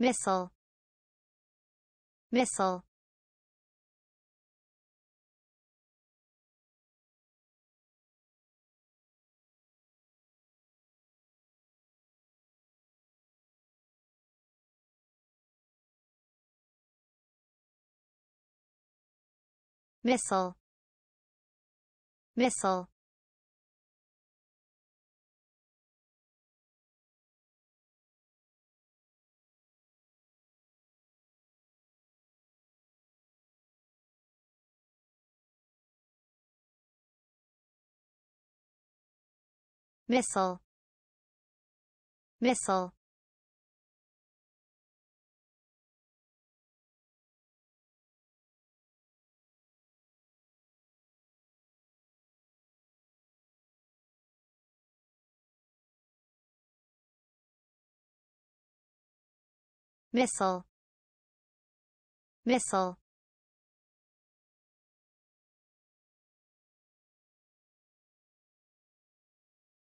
missile. Missile. Missile. Missile missile. Missile. Missile. Missile